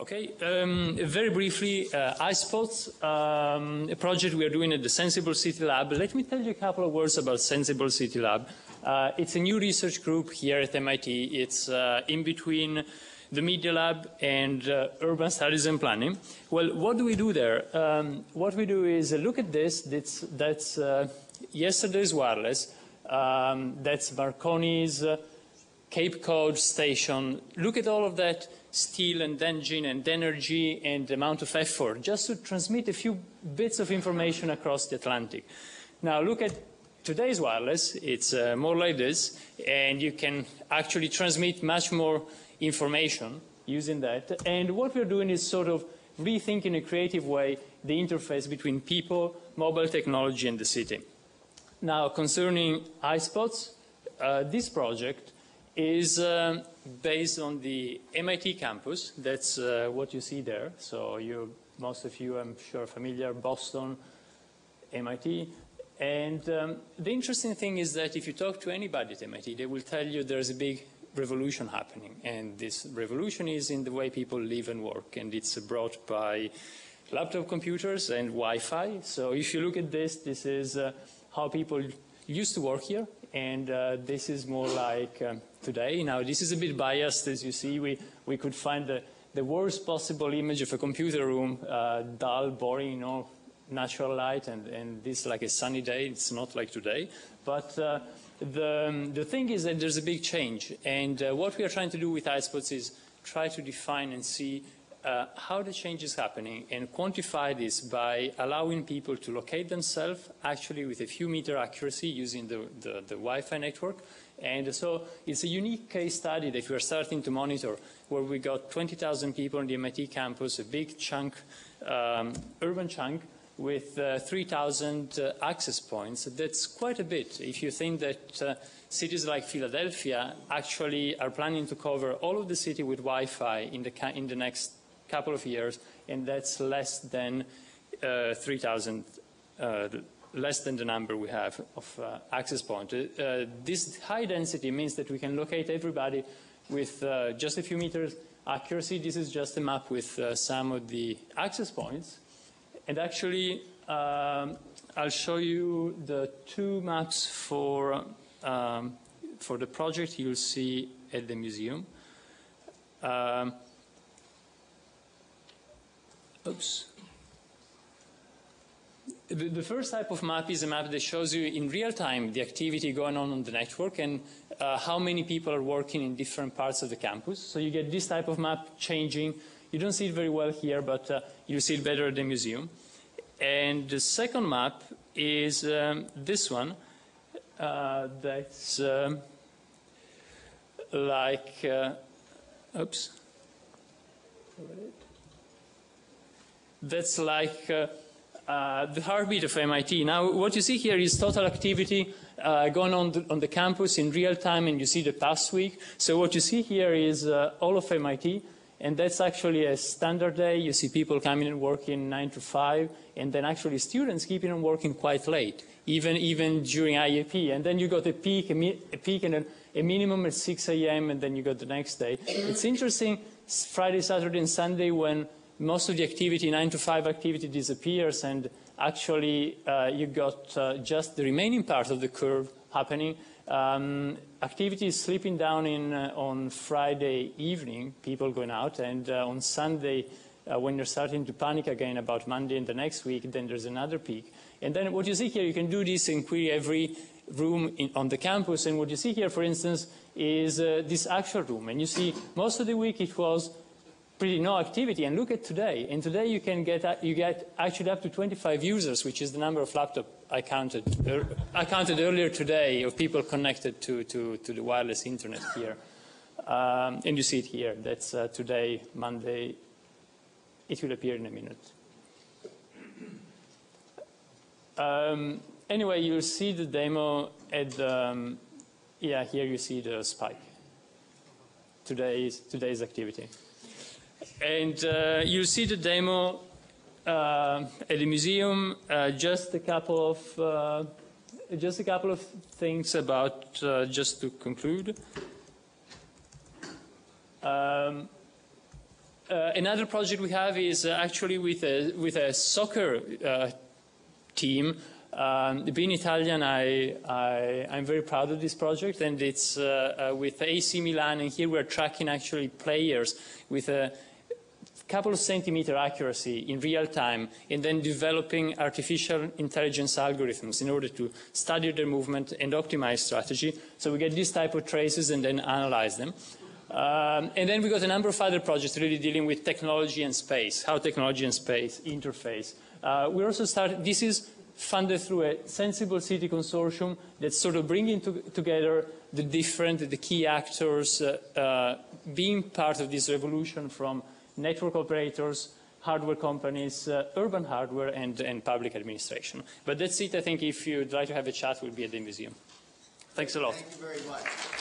Okay, um, very briefly, uh, iSpots, um, a project we are doing at the SENSEable City Lab. Let me tell you a couple of words about SENSEable City Lab. Uh, it's a new research group here at MIT. It's uh, in between the Media Lab and uh, Urban Studies and Planning. Well, what do we do there? Um, what we do is uh, look at this. That's, that's uh, yesterday's wireless. Um, that's Marconi's Cape Cod station. Look at all of that steel and engine and energy and amount of effort just to transmit a few bits of information across the Atlantic. Now look at today's wireless. It's uh, more like this, and you can actually transmit much more information using that. And what we're doing is sort of rethink in a creative way the interface between people, mobile technology, and the city. Now, concerning iSpots, uh, this project is um, based on the MIT campus. That's uh, what you see there. So you, most of you, I'm sure, are familiar, Boston, MIT. And um, the interesting thing is that if you talk to anybody at MIT, they will tell you there's a big revolution happening. And this revolution is in the way people live and work. And it's brought by laptop computers and Wi-Fi. So if you look at this, this is uh, how people used to work here. And uh, this is more like um, today. Now, this is a bit biased, as you see. We, we could find the, the worst possible image of a computer room, uh, dull, boring, you know, natural light, and, and this like a sunny day. It's not like today. But uh, the, um, the thing is that there's a big change. And uh, what we are trying to do with iSpots is try to define and see uh, how the change is happening and quantify this by allowing people to locate themselves actually with a few meter accuracy using the, the, the Wi-Fi network and so it's a unique case study that we're starting to monitor where we got 20,000 people on the MIT campus, a big chunk, um, urban chunk, with uh, 3,000 uh, access points. That's quite a bit. If you think that uh, cities like Philadelphia actually are planning to cover all of the city with Wi-Fi in the, in the next couple of years, and that's less than uh, 3,000 uh, less than the number we have of uh, access points. Uh, this high density means that we can locate everybody with uh, just a few meters accuracy. This is just a map with uh, some of the access points. And actually, um, I'll show you the two maps for, um, for the project you'll see at the museum. Um, oops. The, first type of map is a map that shows you in real time the activity going on on the network and uh, how many people are working in different parts of the campus. So you get this type of map changing. You don't see it very well here, but uh, you see it better at the museum. And the second map is um, this one. Uh, that's um, like, uh, oops. That's like uh, uh, the heartbeat of MIT. Now, what you see here is total activity uh, going on the, on the campus in real time, and you see the past week. So what you see here is uh, all of MIT, and that's actually a standard day. You see people coming and working 9 to 5, and then actually students keeping on working quite late, even, even during IAP. And then you got a peak, a, a peak and a, a minimum at 6 a.m., and then you got the next day. It's interesting, Friday, Saturday, and Sunday when most of the activity, 9 to 5 activity disappears and actually uh, you got uh, just the remaining part of the curve happening. Um, activity is slipping down in, uh, on Friday evening, people going out, and uh, on Sunday, uh, when you're starting to panic again about Monday and the next week, then there's another peak. And then what you see here, you can do this and query every room in, on the campus, and what you see here, for instance, is uh, this actual room. And you see most of the week it was pretty no activity. And look at today. And today you can get you get actually up to 25 users, which is the number of laptop I counted I counted earlier today of people connected to to, to the wireless internet here. Um, and you see it here. That's uh, today, Monday. It will appear in a minute. Um, anyway, you'll see the demo at the, um, yeah, here you see the spike. Today's, today's activity. And uh, you'll see the demo uh, at the museum. Uh, just a couple of uh, just a couple of things about uh, just to conclude. Um, uh, another project we have is actually with a, with a soccer team. Um, being Italian, I, I, am very proud of this project, and it's with AC Milan, and here we're tracking actually players with a couple of centimeter accuracy in real time, and then developing artificial intelligence algorithms in order to study their movement and optimize strategy. So we get these type of traces and then analyze them. Um, and then we got a number of other projects really dealing with technology and space, how technology and space interface. Uh, we also started, this is funded through a sensible city consortium that's sort of bringing to, together the different, the key actors uh, uh, being part of this revolution from network operators, hardware companies, uh, urban hardware, and, and public administration. But that's it. I think if you'd like to have a chat, we'll be at the museum. Thanks a lot. Thank you very much.